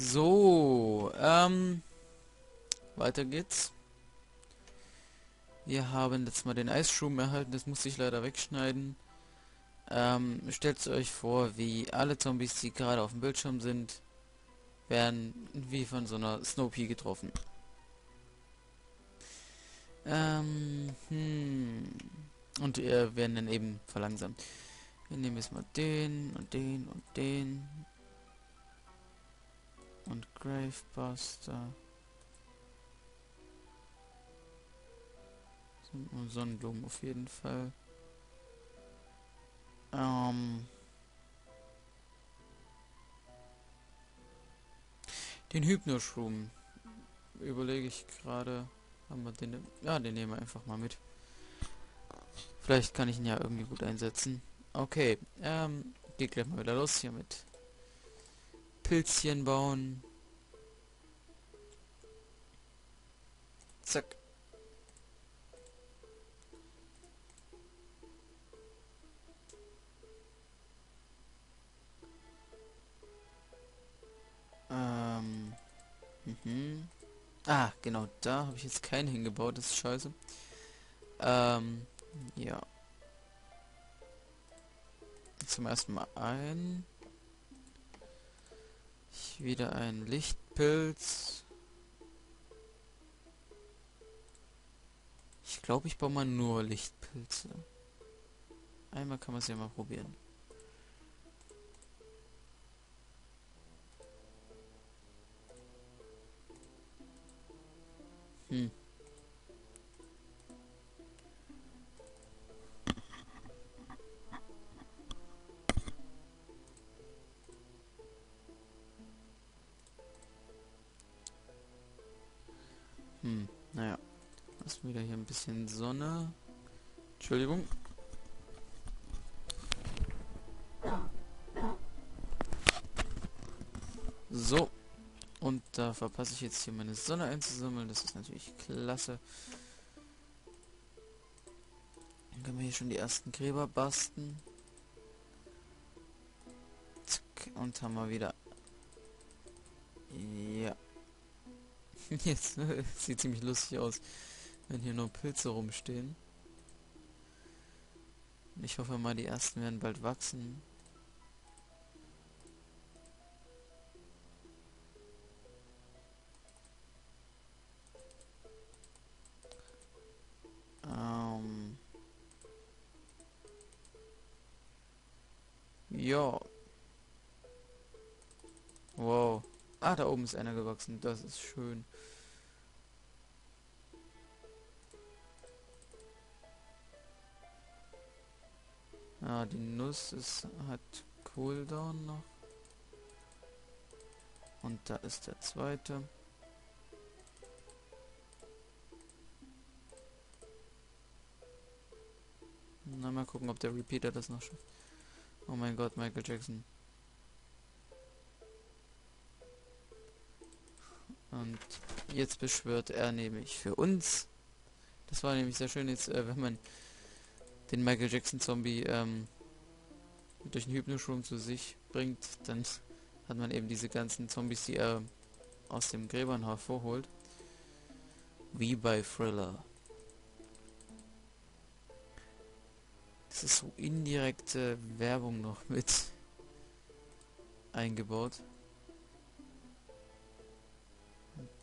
So, ähm, weiter geht's. Wir haben jetzt mal den Eisschum erhalten, das muss ich leider wegschneiden. Ähm, stellt euch vor, wie alle Zombies, die gerade auf dem Bildschirm sind, werden wie von so einer Snowpea getroffen. Ähm, hm. Und äh, werden dann eben verlangsamt. Wir nehmen jetzt mal den und den und den und Gravebuster. Sonnenblumen auf jeden Fall. Ähm den Hypnoshroom überlege ich gerade. Haben wir den? Ja, den nehmen wir einfach mal mit. Vielleicht kann ich ihn ja irgendwie gut einsetzen. Okay, ähm, geht gleich mal wieder los hier mit Pilzchen bauen. Zack. Ähm. Mhm. Ah, genau, da habe ich jetzt keinen hingebaut, das ist scheiße. Ähm, ja. Zum ersten Mal ein wieder ein Lichtpilz. Ich glaube, ich baue mal nur Lichtpilze. Einmal kann man es ja mal probieren. Hm. Hm, naja. Lassen wieder hier ein bisschen Sonne. Entschuldigung. So. Und da verpasse ich jetzt hier meine Sonne einzusammeln. Das ist natürlich klasse. Dann können wir hier schon die ersten Gräber basten. Zack. Und haben wir wieder... Ja. Jetzt ne, sieht ziemlich lustig aus, wenn hier nur Pilze rumstehen. Ich hoffe mal, die ersten werden bald wachsen. Ähm. Ja. Wow. Ah, da oben ist einer gewachsen. Das ist schön. Ah, die Nuss ist, hat Cooldown noch. Und da ist der zweite. Na, mal gucken, ob der Repeater das noch schafft. Oh mein Gott, Michael Jackson. Und jetzt beschwört er nämlich für uns. Das war nämlich sehr schön jetzt, äh, wenn man den Michael Jackson Zombie ähm, durch den Hypnoschwung zu sich bringt, dann hat man eben diese ganzen Zombies, die er aus dem Gräbern hervorholt. Wie bei Thriller. Das ist so indirekte Werbung noch mit eingebaut.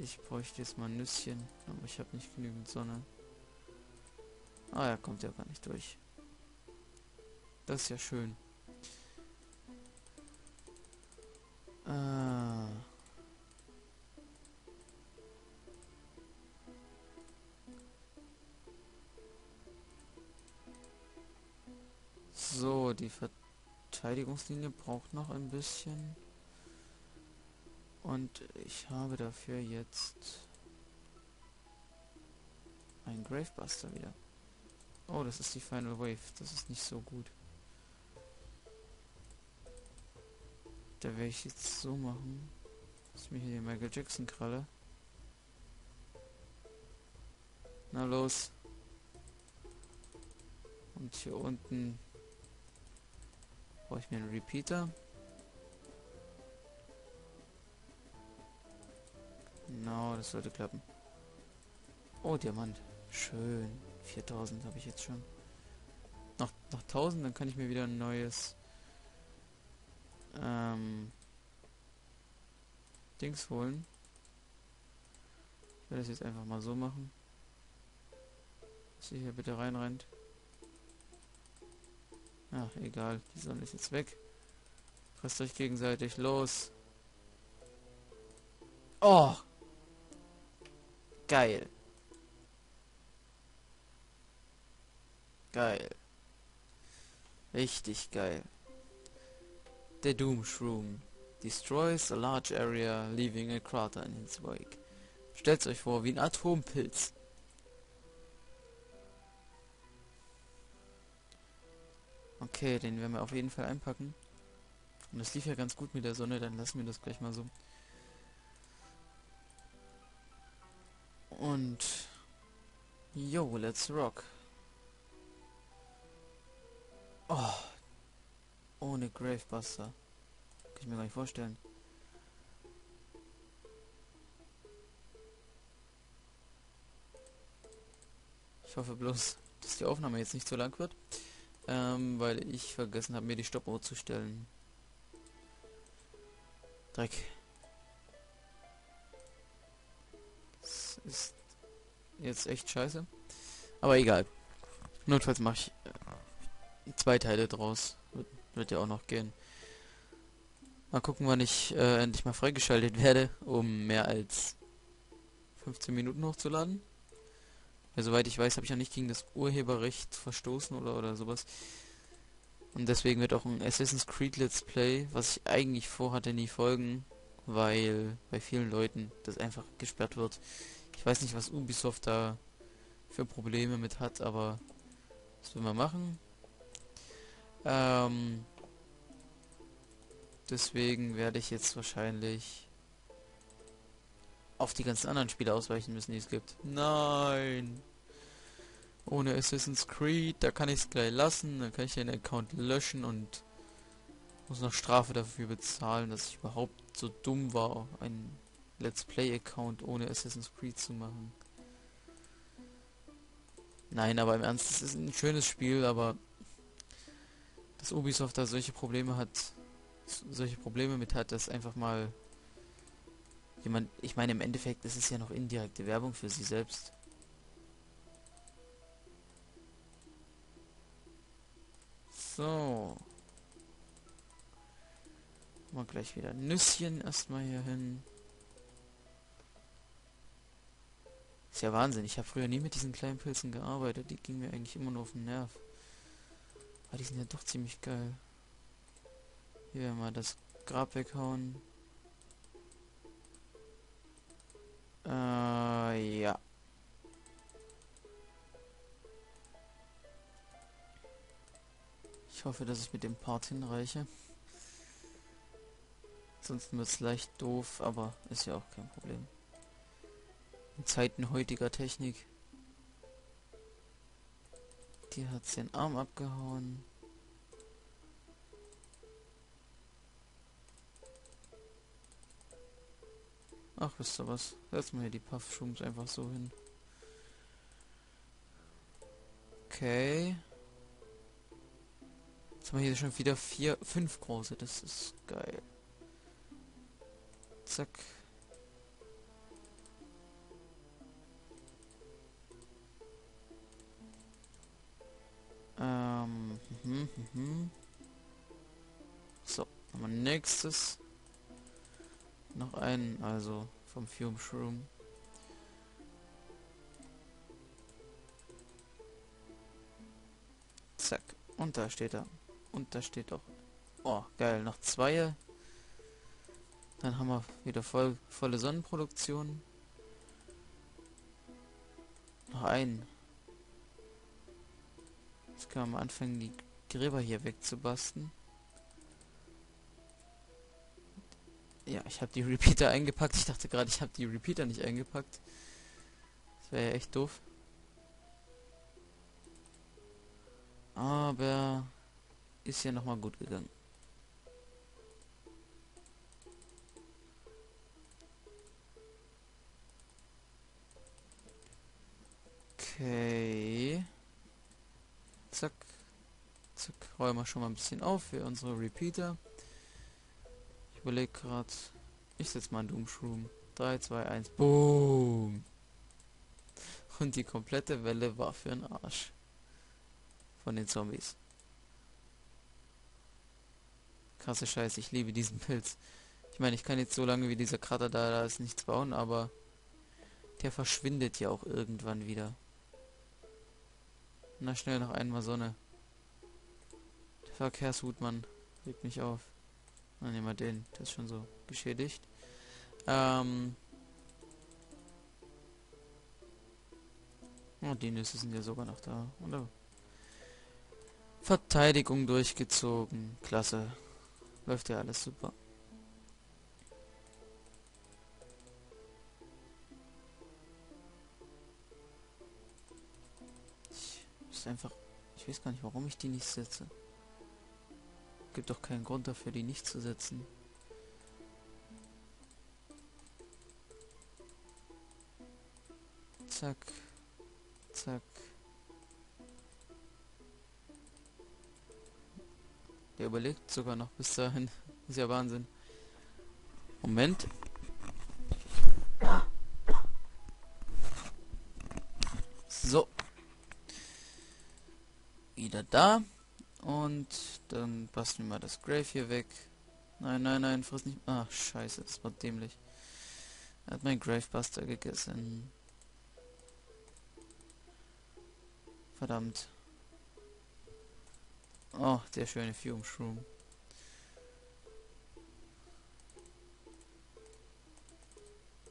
Ich bräuchte jetzt mal ein Nüsschen, aber ich habe nicht genügend Sonne. Ah, er kommt ja gar nicht durch. Das ist ja schön. Ah. So, die Verteidigungslinie braucht noch ein bisschen. Und ich habe dafür jetzt ein Gravebuster wieder. Oh, das ist die Final Wave. Das ist nicht so gut. Da werde ich jetzt so machen. dass mir hier die Michael Jackson Kralle. Na los. Und hier unten brauche ich mir einen Repeater. Das sollte klappen. Oh, Diamant. Schön. 4000 habe ich jetzt schon. Noch, noch 1000, dann kann ich mir wieder ein neues ähm, Dings holen. Ich werde das jetzt einfach mal so machen. Dass ihr hier bitte reinrennt. Ach, egal. Die Sonne ist jetzt weg. Presst euch gegenseitig los. Oh! Geil. Geil. Richtig geil. Der Doom Shroom destroys a large area, leaving a crater in its wake. Stellt euch vor, wie ein Atompilz. Okay, den werden wir auf jeden Fall einpacken. Und das lief ja ganz gut mit der Sonne, dann lassen wir das gleich mal so. Und... Yo, let's rock. Oh. Ohne Gravebuster. Kann ich mir gar nicht vorstellen. Ich hoffe bloß, dass die Aufnahme jetzt nicht so lang wird. Ähm, weil ich vergessen habe, mir die Stoppuhr zu stellen. Dreck. Ist jetzt echt scheiße. Aber egal. Notfalls mache ich äh, zwei Teile draus. Wird, wird, ja auch noch gehen. Mal gucken, wann ich äh, endlich mal freigeschaltet werde, um mehr als 15 Minuten hochzuladen. Ja, soweit ich weiß, habe ich ja nicht gegen das Urheberrecht verstoßen oder, oder sowas. Und deswegen wird auch ein Assassin's Creed Let's Play, was ich eigentlich vorhatte, nie folgen, weil bei vielen Leuten das einfach gesperrt wird. Ich weiß nicht, was Ubisoft da für Probleme mit hat, aber das will wir machen. Ähm, deswegen werde ich jetzt wahrscheinlich auf die ganzen anderen Spiele ausweichen müssen, die es gibt. Nein! Ohne Assassin's Creed, da kann ich es gleich lassen, dann kann ich den Account löschen und muss noch Strafe dafür bezahlen, dass ich überhaupt so dumm war, einen Let's Play Account ohne Assassin's Creed zu machen. Nein, aber im Ernst, es ist ein schönes Spiel, aber dass Ubisoft da solche Probleme hat, solche Probleme mit hat, dass einfach mal jemand, ich meine im Endeffekt ist es ja noch indirekte Werbung für sie selbst. So. Mal gleich wieder Nüsschen erstmal hier hin. Ist ja Wahnsinn. Ich habe früher nie mit diesen kleinen Pilzen gearbeitet. Die gingen mir eigentlich immer nur auf den Nerv. Aber die sind ja doch ziemlich geil. Hier wir das Grab weghauen. Äh, ja. Ich hoffe, dass ich mit dem Part hinreiche. Sonst wird es leicht doof, aber ist ja auch kein Problem. In Zeiten heutiger Technik. Die hat den Arm abgehauen. Ach, wisst ihr was? Setzen wir hier die Puff-Schums einfach so hin. Okay. Jetzt haben wir hier schon wieder vier, fünf große. Das ist geil. Zack. Ähm, hm, hm, hm. So, haben nächstes. Noch einen, also vom Fume Shroom. Zack. Und da steht er. Und da steht auch... Oh, geil. Noch zwei. Dann haben wir wieder voll, volle Sonnenproduktion. Noch einen. Jetzt können wir anfangen, die Gräber hier wegzubasten. Ja, ich habe die Repeater eingepackt. Ich dachte gerade, ich habe die Repeater nicht eingepackt. Das wäre ja echt doof. Aber ist ja nochmal gut gegangen. Räumen wir schon mal ein bisschen auf für unsere Repeater. Ich überlege gerade. Ich setze mal einen Doomshroom. 3, 2, 1. Boom. Und die komplette Welle war für den Arsch. Von den Zombies. Krasse Scheiße, ich liebe diesen Pilz. Ich meine, ich kann jetzt so lange wie dieser Krater da, da ist nichts bauen, aber der verschwindet ja auch irgendwann wieder. Na schnell noch einmal Sonne. Der Verkehrshutmann regt mich auf. Dann nehmen wir den, der ist schon so geschädigt. Ähm. Oh, die Nüsse sind ja sogar noch da. Oder? Verteidigung durchgezogen. Klasse. Läuft ja alles super. ist einfach... Ich weiß gar nicht, warum ich die nicht setze. Gibt doch keinen Grund dafür, die nicht zu setzen. Zack. Zack. Der überlegt sogar noch bis dahin. ist ja Wahnsinn. Moment. So. Wieder da. Und dann basteln wir mal das Grave hier weg. Nein, nein, nein, friss nicht. Ach, scheiße, das war dämlich. Er hat mein Gravebuster gegessen. Verdammt. Oh, der schöne Fume Shroom.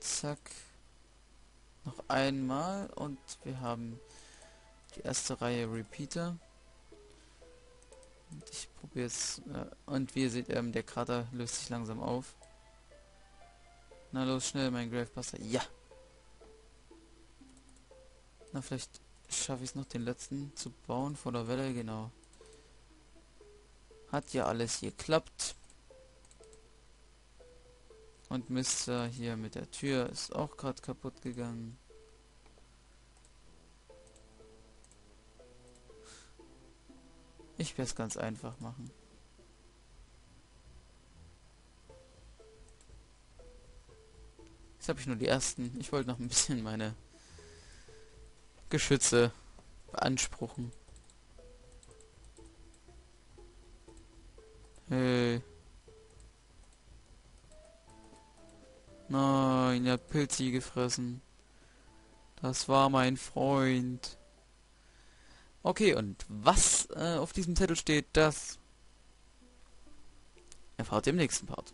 Zack. Noch einmal und wir haben die erste Reihe Repeater. Ich probiere es. Äh, und wie ihr seht, ähm, der Krater löst sich langsam auf. Na los, schnell, mein Gravebuster. Ja! Na, vielleicht schaffe ich es noch, den letzten zu bauen vor der Welle. Genau. Hat ja alles geklappt. Und Mister hier mit der Tür ist auch gerade kaputt gegangen. Ich werde es ganz einfach machen. Jetzt habe ich nur die ersten. Ich wollte noch ein bisschen meine Geschütze beanspruchen. Hey. Nein, er hat Pilze gefressen. Das war mein Freund. Okay, und was äh, auf diesem Zettel steht, das erfahrt ihr im nächsten Part.